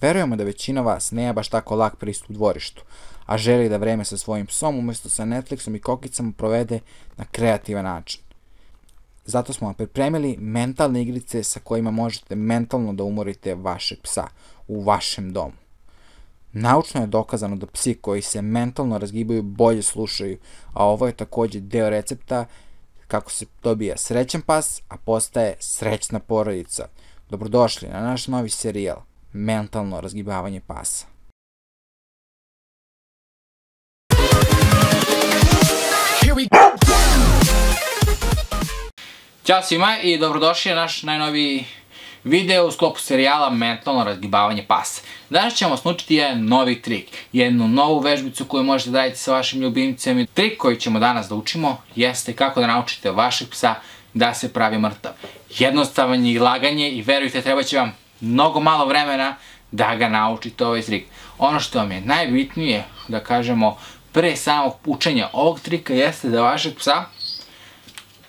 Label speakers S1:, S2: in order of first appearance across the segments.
S1: Verujemo da većina vas nema baš tako lak pristup dvorištu, a želi da vreme sa svojim psom umjesto sa Netflixom i kokicama provede na kreativan način. Zato smo vam pripremili mentalne igrice sa kojima možete mentalno da umorite vašeg psa u vašem domu. Naučno je dokazano da psi koji se mentalno razgibaju bolje slušaju, a ovo je takođe deo recepta kako se dobija srećan pas, a postaje srećna porodica. Dobrodošli na naš novi serijal Mentalno razgibavanje pasa. Ćao svima i dobrodošli na naš najnoviji video u sklopu serijala Mentalno razgibavanje pasa. Danas ćemo vas naučiti jedan novi trik, jednu novu vežbicu koju možete da radite sa vašim ljubimcem. Trik koji ćemo danas da učimo jeste kako da naučite vašeg psa da se pravi mrtav. Jednostavan je i laganje i verujte treba će vam mnogo malo vremena da ga naučite ovaj trik. Ono što vam je najbitnije da kažemo pre samog učenja ovog trika jeste da vašeg psa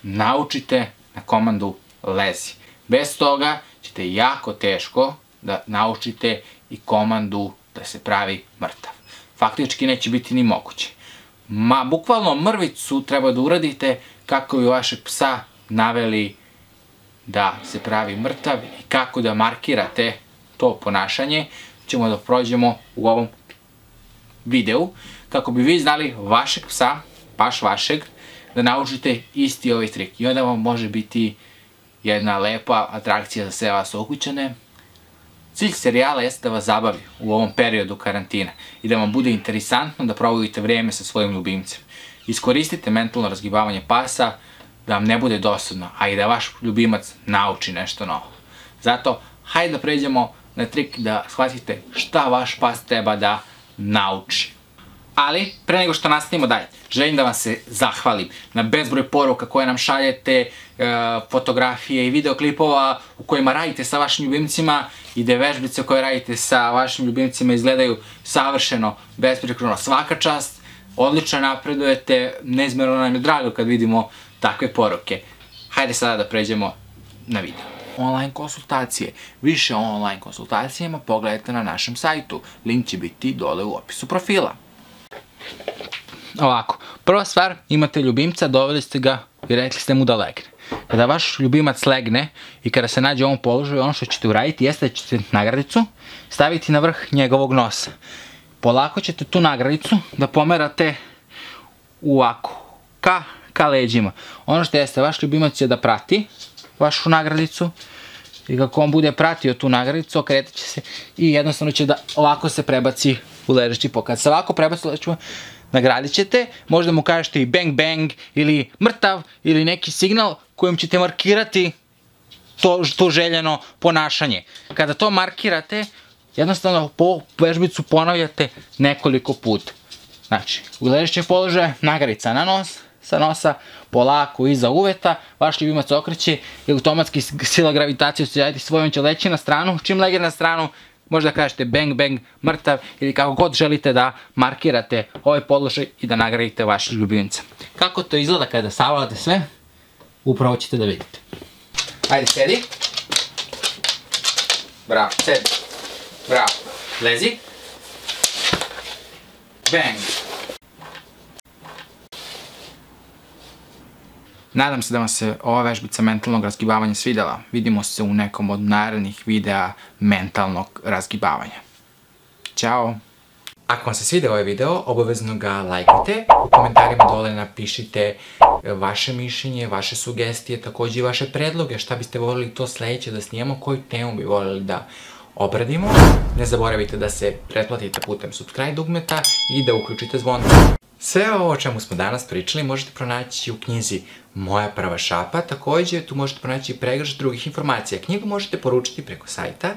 S1: naučite na komandu lezi. Bez toga ćete jako teško da naučite i komandu da se pravi mrtav. Faktički neće biti ni moguće. Ma, bukvalno mrvicu treba da uradite kako bi vašeg psa naveli da se pravi mrtav i kako da markirate to ponašanje ćemo da prođemo u ovom videu kako bi vi znali vašeg psa, baš vašeg, da naučite isti ovaj trik. I onda vam može biti jedna lepa atrakcija za sve vas okućane. Cilj serijala jeste da vas zabavi u ovom periodu karantina i da vam bude interesantno da provodite vrijeme sa svojim ljubimcem. Iskoristite mentalno razgibavanje pasa da vam ne bude dosadno, a i da vaš ljubimac nauči nešto novo. Zato, hajde da pređemo na trik da shvatite šta vaš pas treba da nauči. Ali, pre nego što nastavimo dalje, želim da vam se zahvalim na bezbroj poruka koje nam šaljete, e, fotografije i videoklipova u kojima radite sa vašim ljubimcima i da vežbice koje radite sa vašim ljubimcima izgledaju savršeno, besprekorno svaka čast, odlično napredujete, neizmjerno nam je drago kad vidimo takve poruke. Hajde sada da pređemo na video. Online konsultacije. Više o online konsultacijama pogledajte na našem sajtu. Link će biti dole u opisu profila. Ovako, prva stvar, imate ljubimca, doveli ste ga i rekli ste mu da legne. Kada vaš ljubimac legne i kada se nađe u ovom položaju, ono što ćete uraditi jeste da ćete nagradicu staviti na vrh njegovog nosa. Polako ćete tu nagradicu da pomerate ovako, ka, ka leđima. Ono što jeste, vaš ljubimac će da prati vašu nagradicu i kako on bude pratio tu nagradicu, okretat će se i jednostavno će da ovako se prebaci u ležeći pokoj. Kad se ovako prebaci u ležeći pokoj, nagradit ćete, možda mu kažete i bang bang ili mrtav ili neki signal kojim ćete markirati to, to željeno ponašanje. Kada to markirate, jednostavno po vežbicu ponavljate nekoliko puta. Znači, u ležećem položaju nagradica na nos, sa nosa, polako iza uveta, vaš ljubimac okreće i automatski sila gravitacije raditi svojom će leći na stranu, čim lege na stranu, možda kažete bang bang, mrtav ili kako god želite da markirate ovaj položaj i da nagradite vaše ljubimca. Kako to izgleda kada savladate sve, upravo ćete da vidite. Ajde, sedi. Bravo, sedi. Bravo. Lezi. Bang. Nadam se da vam se ova vežbica mentalnog razgibavanja svidela. Vidimo se u nekom od narednih videa mentalnog razgibavanja. Ćao! Ako vam se svidio ovaj video, obavezno ga lajkajte, u komentarima dole napišite e, vaše mišljenje, vaše sugestije, takođe i vaše predloge, šta biste volili to sledeće da snijemo, koju temu bi volili da obradimo. Ne zaboravite da se pretplatite putem subscribe dugmeta i da uključite zvonce. Sve ovo o čemu smo danas pričali možete pronaći u knjizi Moja prva šapa, takođe tu možete pronaći pregrš drugih informacija. Knjigu možete poručiti preko sajta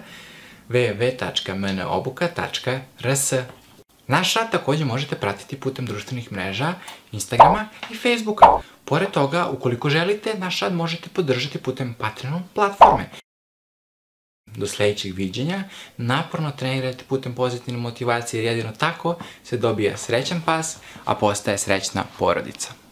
S1: www.mnobuka.rs Naš rad takođe možete pratiti putem društvenih mreža, Instagrama i Facebooka. Pored toga, ukoliko želite, naš rad možete podržati putem Patreon platforme. Do sledećeg viđenja, naporno trenirajte putem pozitivne motivacije jer jedino tako se dobija srećan pas, a postaje srećna porodica.